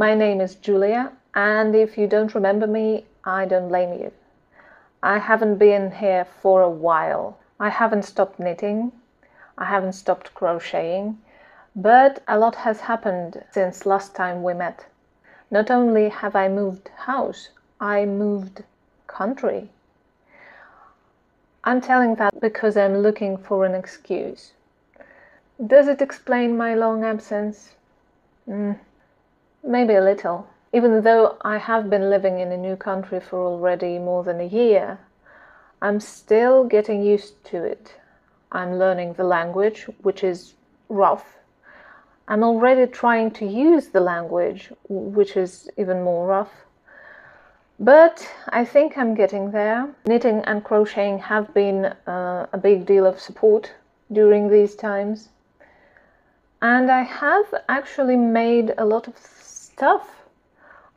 My name is Julia, and if you don't remember me, I don't blame you. I haven't been here for a while. I haven't stopped knitting, I haven't stopped crocheting, but a lot has happened since last time we met. Not only have I moved house, I moved country. I'm telling that because I'm looking for an excuse. Does it explain my long absence? Mm, maybe a little. Even though I have been living in a new country for already more than a year, I'm still getting used to it. I'm learning the language, which is rough. I'm already trying to use the language, which is even more rough. But I think I'm getting there. Knitting and crocheting have been uh, a big deal of support during these times. And I have actually made a lot of stuff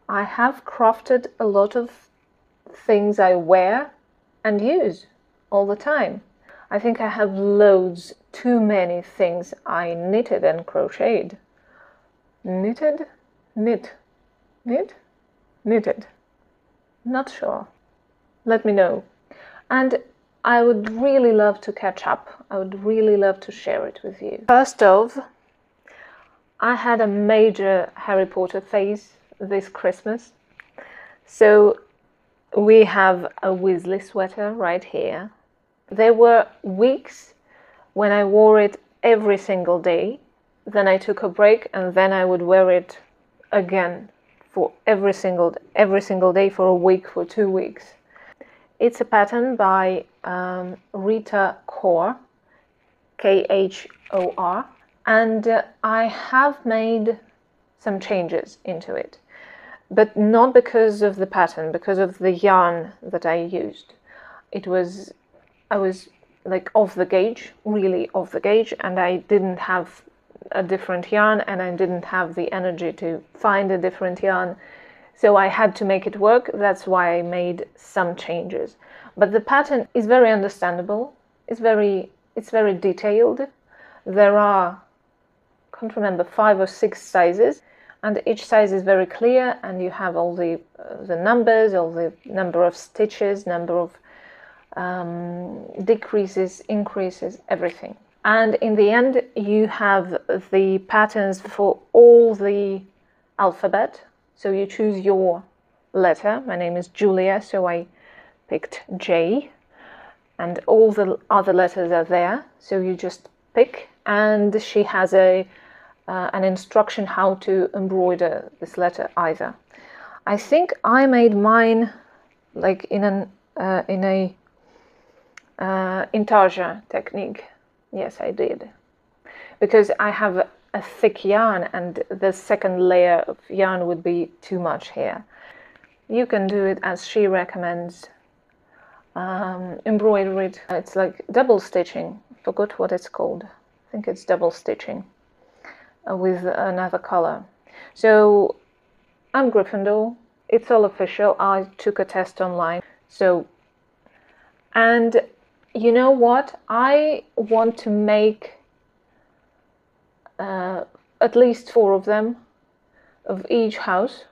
I have crafted a lot of things I wear and use all the time. I think I have loads, too many things I knitted and crocheted. Knitted? Knit. Knit? Knitted. Not sure. Let me know. And I would really love to catch up. I would really love to share it with you. First off, I had a major Harry Potter phase this Christmas. So we have a Weasley sweater right here. There were weeks when I wore it every single day. Then I took a break and then I would wear it again for every single every single day for a week for two weeks. It's a pattern by um, Rita Khor, K H O R, and uh, I have made some changes into it but not because of the pattern, because of the yarn that I used. It was, I was like off the gauge, really off the gauge, and I didn't have a different yarn and I didn't have the energy to find a different yarn. So I had to make it work. That's why I made some changes. But the pattern is very understandable. It's very it's very detailed. There are can't remember five or six sizes and each size is very clear and you have all the uh, the numbers all the number of stitches number of um, decreases increases everything. And in the end you have the patterns for all the alphabet. So you choose your letter. My name is julia so i picked j. And all the other letters are there. So you just pick and she has a uh, an instruction how to embroider this letter either. I think I made mine like in an uh, in a uh, intarsia technique. Yes, I did because I have a thick yarn and the second layer of yarn would be too much here. You can do it as she recommends. Um, embroider it. It's like double stitching. Forgot what it's called. I think it's double stitching. With another color. So I'm Gryffindor. It's all official. I took a test online. So, and you know what? I want to make uh, at least four of them of each house.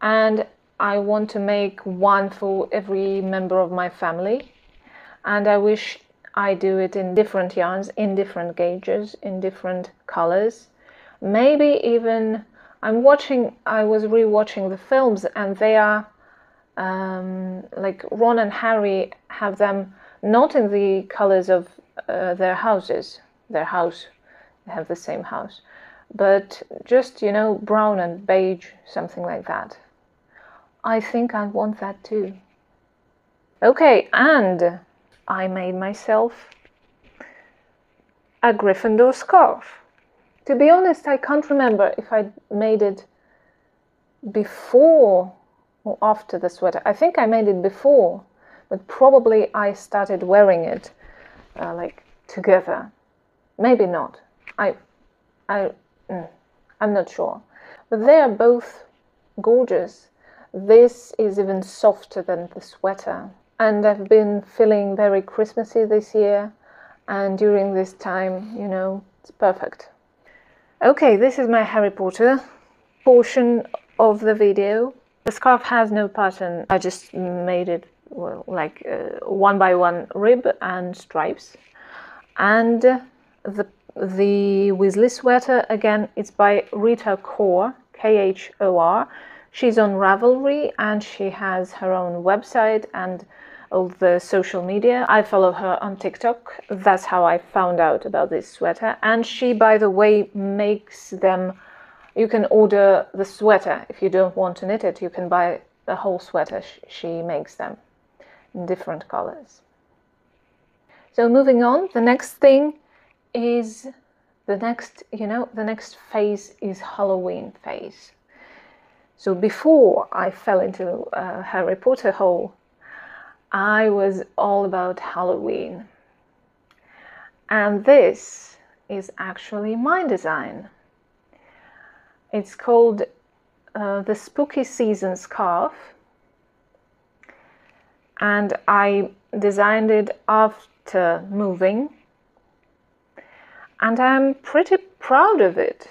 And I want to make one for every member of my family. And I wish I do it in different yarns, in different gauges, in different colors. Maybe even I'm watching, I was rewatching the films and they are um, like Ron and Harry have them not in the colors of uh, their houses, their house, they have the same house, but just, you know, brown and beige, something like that. I think I want that too. Okay, and I made myself a Gryffindor scarf. To be honest, I can't remember if I made it before or after the sweater. I think I made it before, but probably I started wearing it uh, like together. Maybe not. I, I, mm, I'm not sure. But they are both gorgeous. This is even softer than the sweater and I've been feeling very Christmassy this year. And during this time, you know, it's perfect. Okay, this is my Harry Potter portion of the video. The scarf has no pattern. I just made it well, like uh, one by one rib and stripes. And the the Weasley sweater again, it's by Rita Khor, K H O R. She's on Ravelry and she has her own website and all the social media. I follow her on TikTok. That's how I found out about this sweater. And she, by the way, makes them. You can order the sweater if you don't want to knit it. You can buy the whole sweater. She makes them in different colors. So moving on, the next thing is the next, you know, the next phase is Halloween phase. So before I fell into uh, Harry Potter hole, I was all about Halloween. And this is actually my design. It's called uh, the Spooky Season Scarf. And I designed it after moving and I'm pretty proud of it.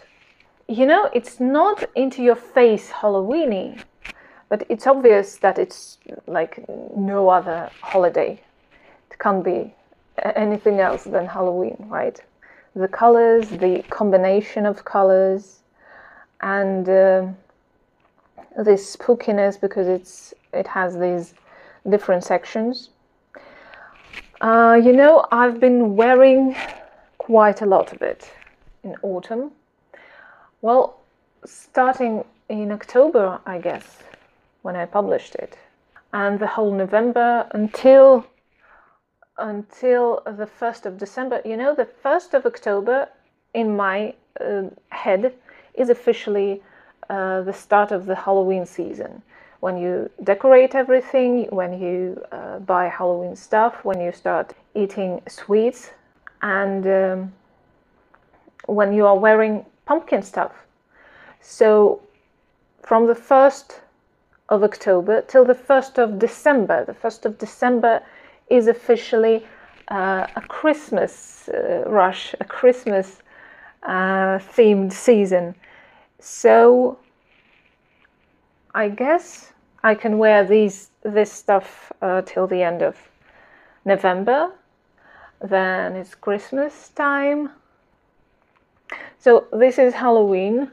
You know, it's not into your face Halloweeny, but it's obvious that it's like no other holiday. It can't be anything else than Halloween, right? The colors, the combination of colors, and uh, this spookiness because it's it has these different sections. Uh, you know, I've been wearing quite a lot of it in autumn. Well, starting in October, I guess, when I published it, and the whole November until until the 1st of December. You know, the 1st of October in my uh, head is officially uh, the start of the Halloween season. When you decorate everything, when you uh, buy Halloween stuff, when you start eating sweets and um, when you are wearing pumpkin stuff. So from the 1st of October till the 1st of December, the 1st of December is officially uh, a Christmas uh, rush, a Christmas uh, themed season. So I guess I can wear these this stuff uh, till the end of November then it's Christmas time. So this is Halloween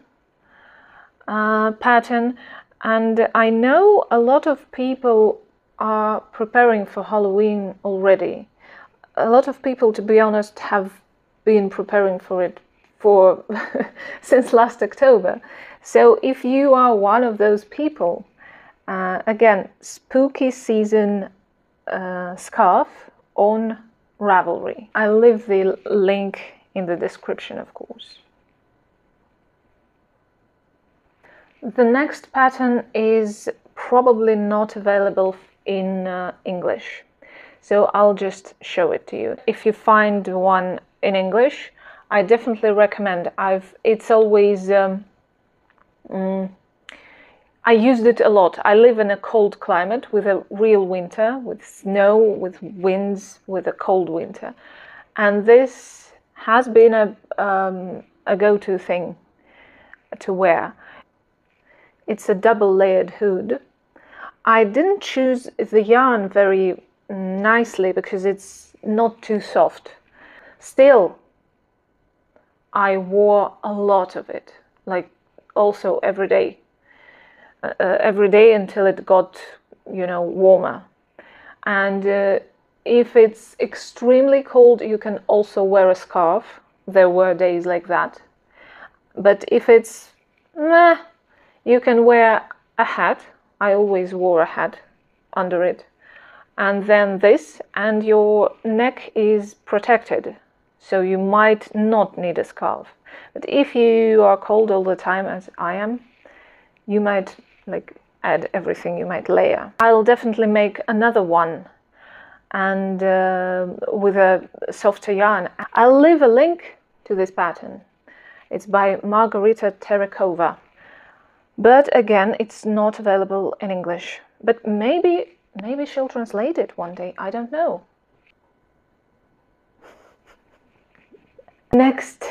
uh, pattern, and I know a lot of people are preparing for Halloween already. A lot of people, to be honest, have been preparing for it for since last October. So if you are one of those people, uh, again, spooky season uh, scarf on Ravelry. I'll leave the link in the description, of course. The next pattern is probably not available in uh, English, so I'll just show it to you. If you find one in English, I definitely recommend. I've it's always um, mm, I used it a lot. I live in a cold climate with a real winter, with snow, with winds, with a cold winter. And this has been a, um, a go to thing to wear. It's a double layered hood. I didn't choose the yarn very nicely because it's not too soft. Still, I wore a lot of it, like also every day uh, every day until it got, you know, warmer. And uh, if it's extremely cold, you can also wear a scarf. There were days like that. But if it's meh, you can wear a hat. I always wore a hat under it. And then this, and your neck is protected. So you might not need a scarf. But if you are cold all the time, as I am, you might like add everything you might layer. I'll definitely make another one and uh, with a softer yarn. I'll leave a link to this pattern. It's by Margarita Terekhova. But again, it's not available in English. But maybe maybe she'll translate it one day. I don't know. Next,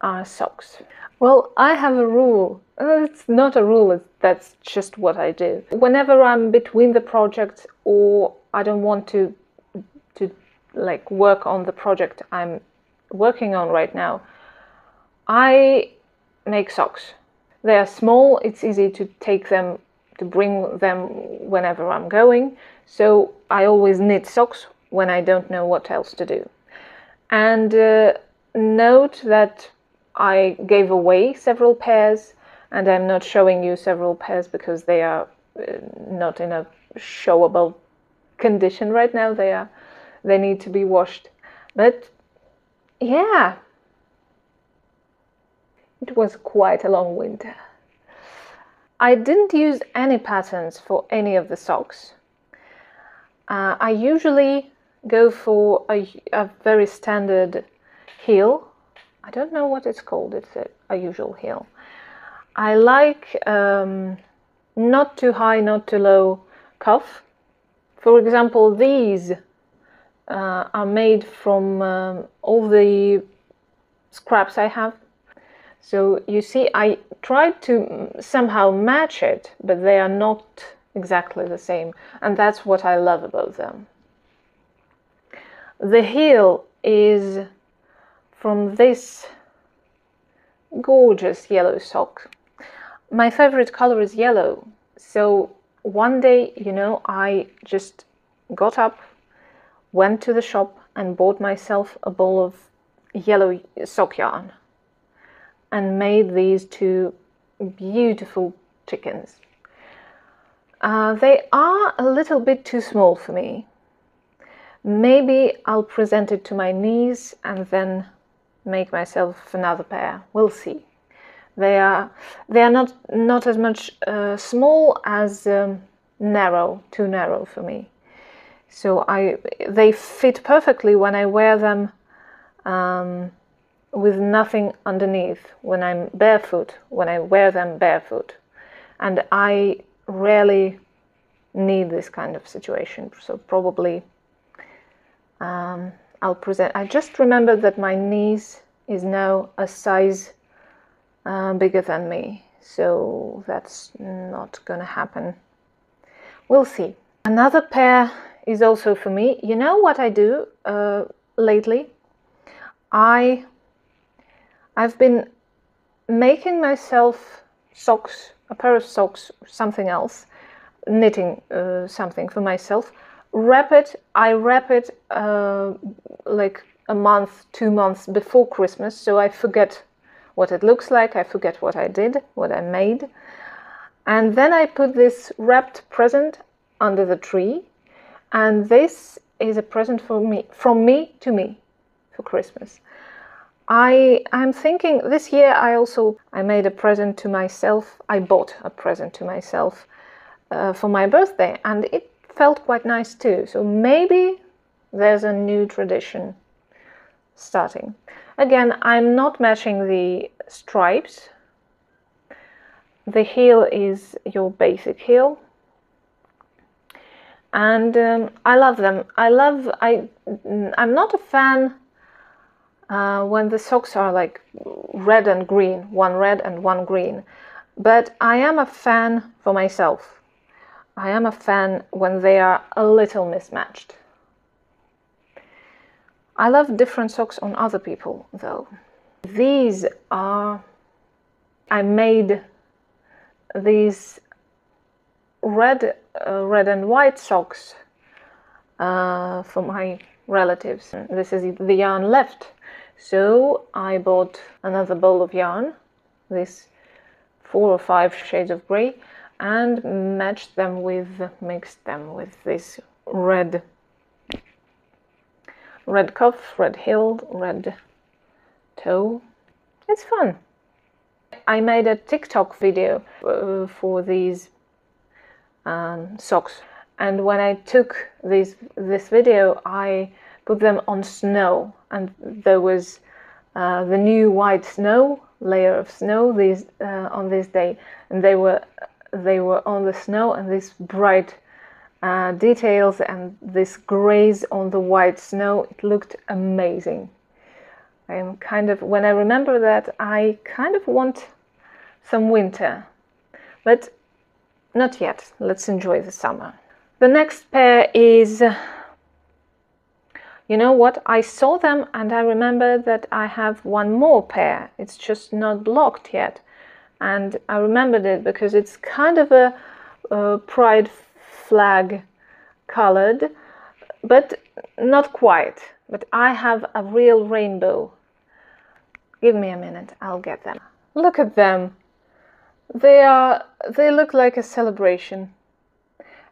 are socks. Well, I have a rule. Uh, It's not a rule, that's just what I do. Whenever I'm between the projects or I don't want to to like work on the project I'm working on right now, I make socks. They are small, it's easy to take them to bring them whenever I'm going. So I always knit socks when I don't know what else to do. And uh, note that I gave away several pairs, and I'm not showing you several pairs because they are uh, not in a showable condition right now. They are, they need to be washed. But yeah, it was quite a long winter. I didn't use any patterns for any of the socks. Uh, I usually go for a, a very standard heel. I don't know what it's called, it's a, a usual heel. I like um, not too high, not too low cuff. For example, these uh, are made from um, all the scraps I have. So you see, I tried to mm, somehow match it, but they are not exactly the same, and that's what I love about them. The heel is from this gorgeous yellow sock. My favorite color is yellow, so one day, you know, I just got up, went to the shop, and bought myself a ball of yellow sock yarn and made these two beautiful chickens. Uh, they are a little bit too small for me. Maybe I'll present it to my niece and then make myself another pair. We'll see. They are they are not not as much uh, small as um, narrow, too narrow for me. So I they fit perfectly when I wear them um, with nothing underneath when I'm barefoot, when I wear them barefoot. And I rarely need this kind of situation. So probably um, I'll present. I just remember that my niece is now a size uh, bigger than me. So that's not gonna happen. We'll see. Another pair is also for me. You know what I do uh, lately? I I've been making myself socks, a pair of socks, something else, knitting uh, something for myself. Wrap it. I wrap it uh, like a month, two months before Christmas, so I forget what it looks like. I forget what I did, what I made, and then I put this wrapped present under the tree, and this is a present for me, from me to me, for Christmas. I I'm thinking this year I also I made a present to myself. I bought a present to myself uh, for my birthday, and it felt quite nice too. So maybe there's a new tradition starting. Again, I'm not matching the stripes. The heel is your basic heel, and um, I love them. I love I I'm not a fan uh, when the socks are like red and green, one red and one green. But I am a fan for myself. I am a fan when they are a little mismatched. I love different socks on other people though. These are, I made these red, uh, red and white socks uh, for my relatives. This is the yarn left so I bought another bowl of yarn, this four or five shades of grey, and matched them with, mixed them with this red, red cuff, red heel, red toe. It's fun. I made a TikTok video uh, for these um, socks, and when I took this this video, I put them on snow, and there was uh, the new white snow layer of snow uh, on this day, and they were they were on the snow, and these bright uh, details and this greys on the white snow. It looked amazing. I'm kind of, when I remember that, I kind of want some winter. But not yet. Let's enjoy the summer. The next pair is, you know what? I saw them and I remember that I have one more pair. It's just not blocked yet. And I remembered it because it's kind of a, pride flag colored, but not quite. But I have a real rainbow. Give me a minute, I'll get them. Look at them. They are they look like a celebration.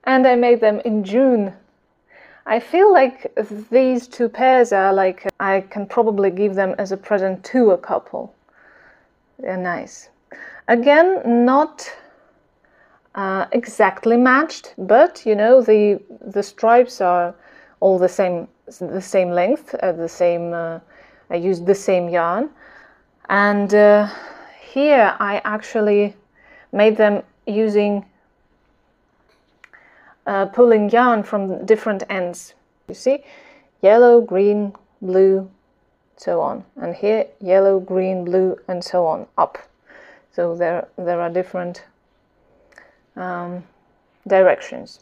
And I made them in June. I feel like these two pairs are like I can probably give them as a present to a couple. They're nice. Again, not uh, exactly matched, but you know the the stripes are all the same the same length, uh, the same. Uh, I used the same yarn, and uh, here I actually made them using uh, pulling yarn from different ends. You see, yellow, green, blue, so on, and here yellow, green, blue, and so on up. So there there are different um, directions.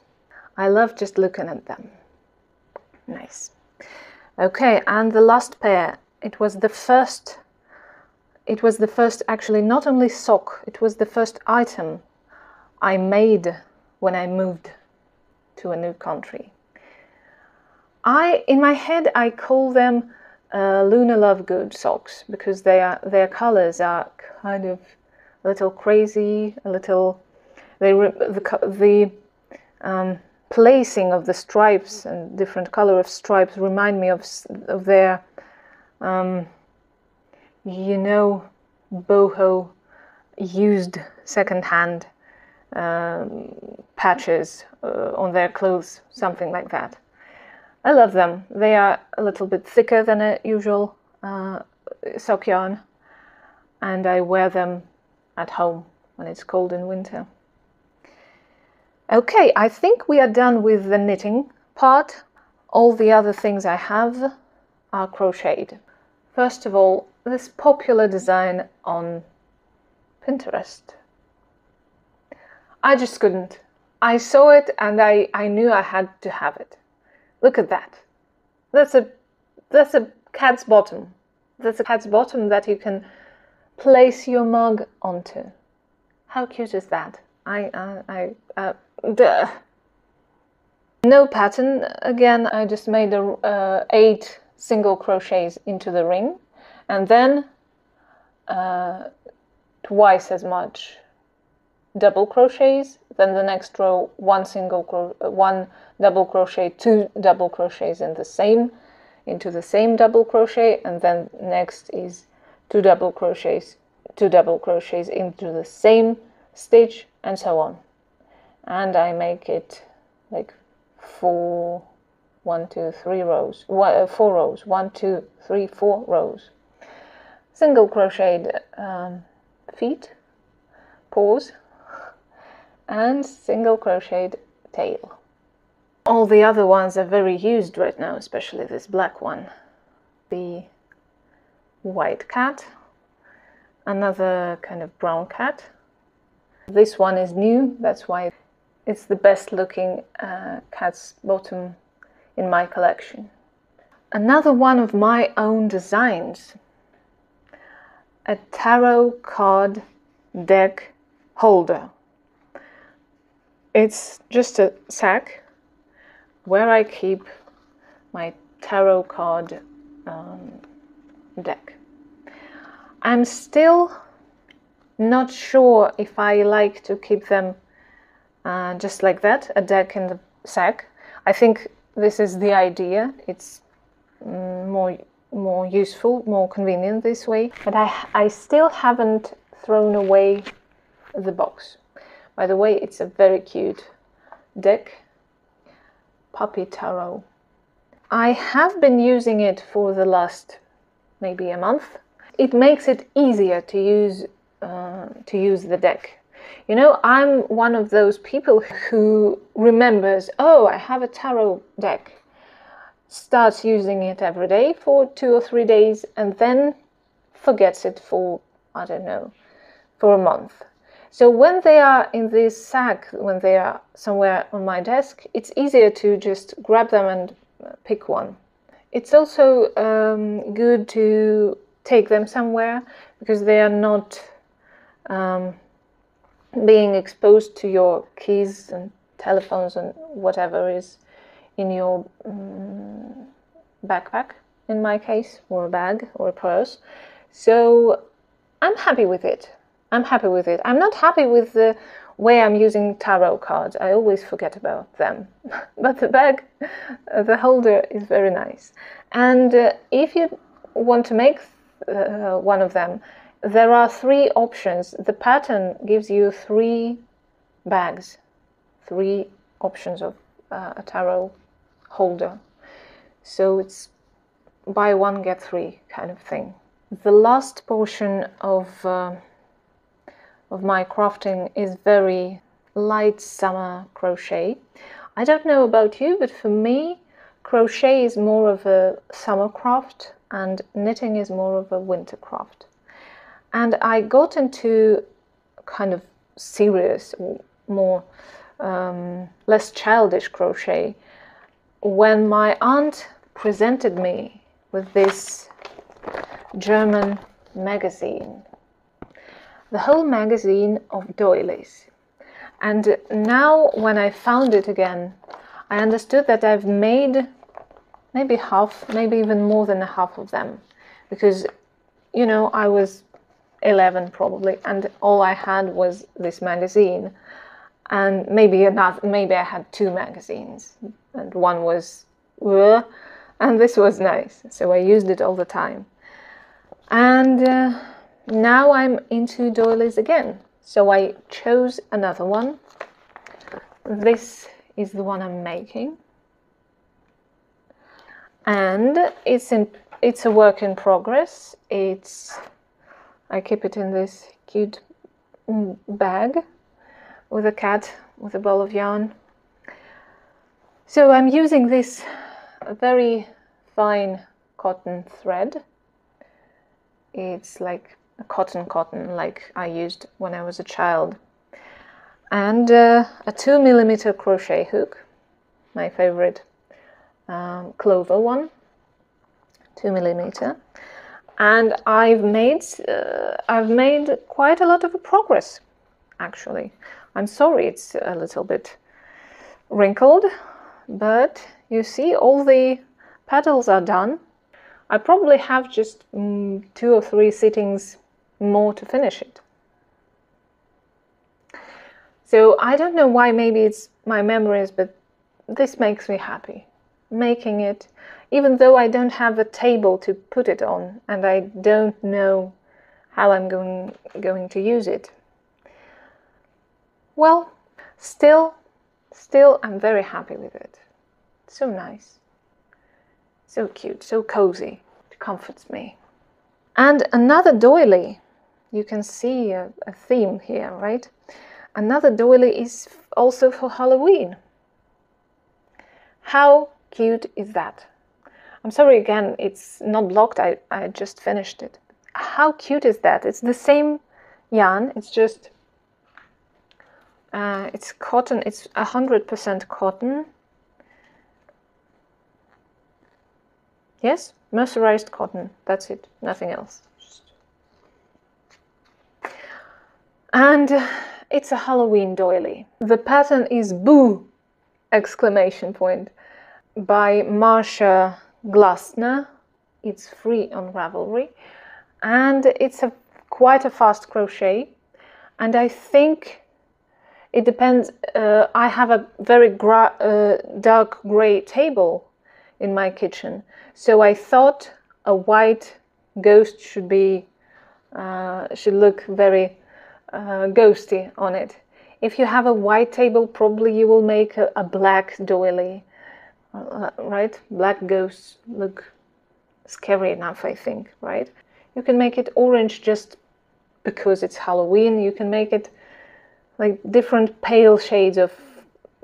I love just looking at them. Nice. Okay, and the last pair. It was the first. It was the first, actually, not only sock. It was the first item I made when I moved to a new country. I, in my head, I call them uh, Luna Lovegood socks because they are, their colors are kind of a little crazy, a little they the the um, placing of the stripes and different color of stripes remind me of of their um, you know boho used secondhand um, patches uh, on their clothes, something like that. I love them. They are a little bit thicker than a usual uh, sock yarn, and I wear them at home when it's cold in winter. Okay, I think we are done with the knitting part. All the other things I have are crocheted. First of all, this popular design on Pinterest. I just couldn't. I saw it and I, I knew I had to have it. Look at that. That's a that's a cat's bottom. That's a cat's bottom that you can place your mug onto. How cute is that? I uh, I uh, duh. No pattern. Again, I just made a, uh, eight single crochets into the ring, and then uh, twice as much double crochets. Then the next row, one single uh, one double crochet, two double crochets in the same into the same double crochet, and then next is two double crochets, two double crochets into the same stitch, and so on and I make it like four, one, two, three rows, uh, four rows, one, two, three, four rows. Single crocheted um, feet, paws, and single crocheted tail. All the other ones are very used right now, especially this black one. The white cat, another kind of brown cat. This one is new, that's why it's the best looking uh, cat's bottom in my collection. Another one of my own designs a tarot card deck holder. It's just a sack where I keep my tarot card um, deck. I'm still not sure if I like to keep them uh, just like that, a deck in the sack. I think this is the idea. It's mm, more more useful, more convenient this way. But I I still haven't thrown away the box. By the way, it's a very cute deck, puppy tarot. I have been using it for the last maybe a month. It makes it easier to use uh, to use the deck you know, I'm one of those people who remembers, oh, I have a tarot deck. starts using it every day for two or three days and then forgets it for, I don't know, for a month. So when they are in this sack, when they are somewhere on my desk, it's easier to just grab them and pick one. It's also um, good to take them somewhere because they are not um, being exposed to your keys and telephones and whatever is in your um, backpack, in my case, or a bag or a purse. So I'm happy with it. I'm happy with it. I'm not happy with the way I'm using tarot cards. I always forget about them. but the bag, the holder is very nice. And uh, if you want to make uh, one of them, there are three options. The pattern gives you three bags, three options of uh, a tarot holder. So it's buy one, get three kind of thing. The last portion of, uh, of my crafting is very light summer crochet. I don't know about you, but for me, crochet is more of a summer craft and knitting is more of a winter craft. And I got into kind of serious, more um, less childish crochet when my aunt presented me with this German magazine, the whole magazine of doilies. And now, when I found it again, I understood that I've made maybe half, maybe even more than a half of them, because you know I was 11 probably, and all I had was this magazine, and maybe another, maybe I had two magazines, and one was, uh, and this was nice, so I used it all the time. And uh, now I'm into doilies again, so I chose another one. This is the one I'm making, and it's in it's a work in progress. It's I keep it in this cute bag with a cat with a ball of yarn. So I'm using this very fine cotton thread. It's like cotton cotton like I used when I was a child. And uh, a two millimeter crochet hook, my favorite um, clover one, two millimeter and I've made uh, I've made quite a lot of progress actually. I'm sorry it's a little bit wrinkled, but you see all the petals are done. I probably have just mm, two or three sittings more to finish it. So I don't know why, maybe it's my memories, but this makes me happy. Making it even though I don't have a table to put it on and I don't know how I'm going, going to use it. Well, still, still, I'm very happy with it. So nice, so cute, so cozy. It comforts me. And another doily, you can see a, a theme here, right? Another doily is also for Halloween. How cute is that? I'm sorry again, it's not blocked. I, I just finished it. How cute is that? It's the same yarn, it's just uh, it's cotton, it's 100% cotton. Yes, mercerized cotton. That's it, nothing else. And it's a Halloween doily. The pattern is Boo! exclamation point by Marsha Glasner. It's free on Ravelry, and it's a quite a fast crochet. And I think it depends. Uh, I have a very uh, dark gray table in my kitchen, so I thought a white ghost should be uh, should look very uh, ghosty on it. If you have a white table, probably you will make a, a black doily uh, right? Black ghosts look scary enough, I think, right? You can make it orange just because it's Halloween. You can make it like different pale shades of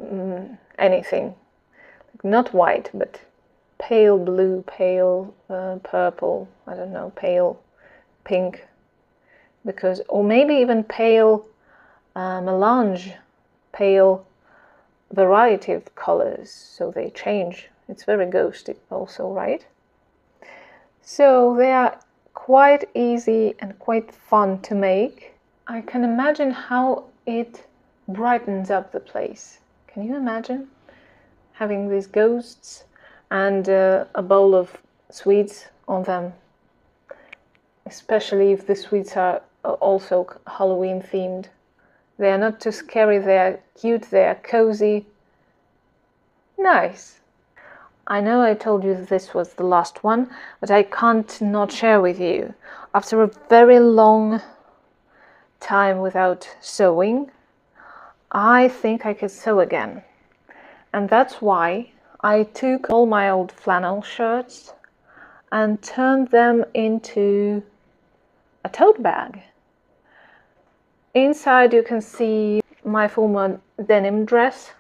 mm, anything. Not white, but pale blue, pale uh, purple, I don't know, pale pink, because, or maybe even pale uh, melange, pale variety of colors, so they change. It's very ghosty also, right? So they are quite easy and quite fun to make. I can imagine how it brightens up the place. Can you imagine having these ghosts and uh, a bowl of sweets on them? Especially if the sweets are also Halloween themed. They are not too scary, they are cute, they are cozy. Nice. I know I told you this was the last one, but I can't not share with you. After a very long time without sewing, I think I could sew again. And that's why I took all my old flannel shirts and turned them into a tote bag. Inside you can see my former denim dress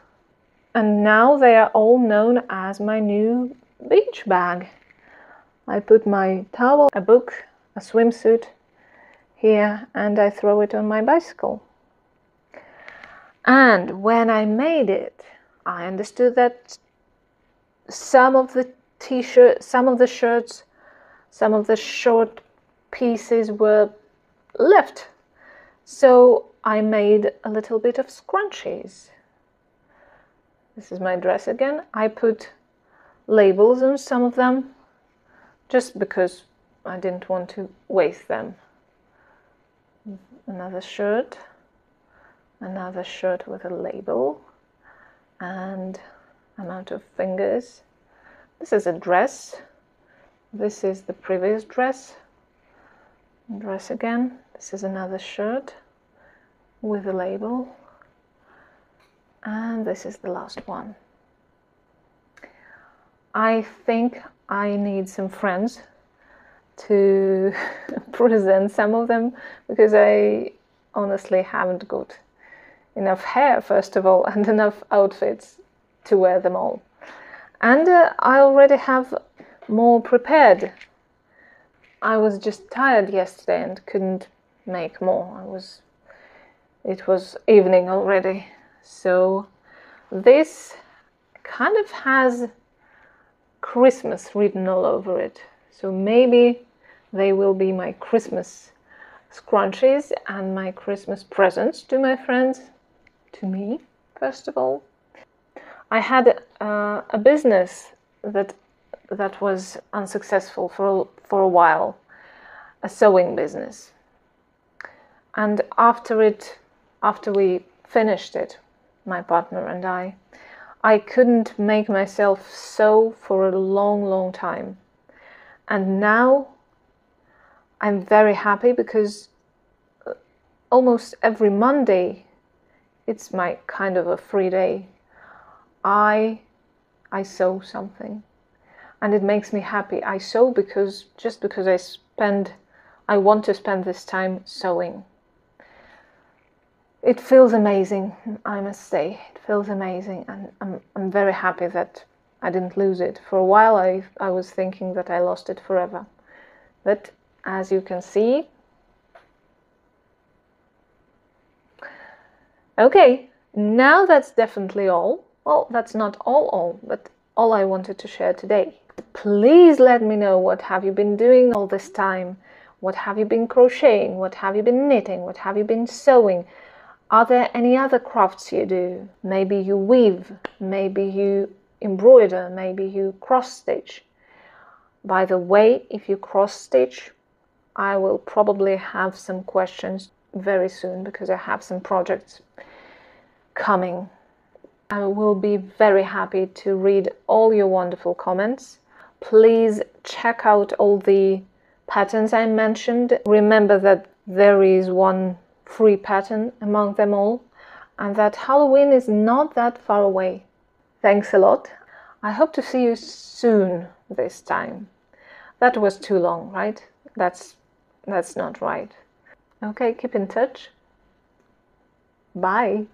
and now they are all known as my new beach bag. I put my towel, a book, a swimsuit here and I throw it on my bicycle. And when I made it, I understood that some of the t-shirt, some of the shirts, some of the short pieces were left so I made a little bit of scrunchies. This is my dress again. I put labels on some of them just because I didn't want to waste them. Another shirt, another shirt with a label and amount of fingers. This is a dress. This is the previous dress. Dress again. This is another shirt with a label. And this is the last one. I think I need some friends to present some of them because I honestly haven't got enough hair, first of all, and enough outfits to wear them all. And uh, I already have more prepared. I was just tired yesterday and couldn't make more. I was it was evening already. So this kind of has Christmas written all over it. So maybe they will be my Christmas scrunchies and my Christmas presents to my friends, to me, first of all. I had uh, a business that that was unsuccessful for for a while, a sewing business and after it, after we finished it, my partner and I, I couldn't make myself sew for a long, long time. And now I'm very happy because uh, almost every Monday, it's my kind of a free day. I I sew something and it makes me happy. I sew because just because I spend I want to spend this time sewing it feels amazing, I must say. It feels amazing, and I'm, I'm very happy that I didn't lose it. For a while, I, I was thinking that I lost it forever. But as you can see, okay, now that's definitely all. Well, that's not all, all, but all I wanted to share today. Please let me know what have you been doing all this time. What have you been crocheting? What have you been knitting? What have you been sewing? Are there any other crafts you do? Maybe you weave, maybe you embroider, maybe you cross stitch. By the way, if you cross stitch, I will probably have some questions very soon because I have some projects coming. I will be very happy to read all your wonderful comments. Please check out all the patterns I mentioned. Remember that there is one free pattern among them all, and that Halloween is not that far away. Thanks a lot. I hope to see you soon this time. That was too long, right? That's that's not right. Okay, keep in touch. Bye.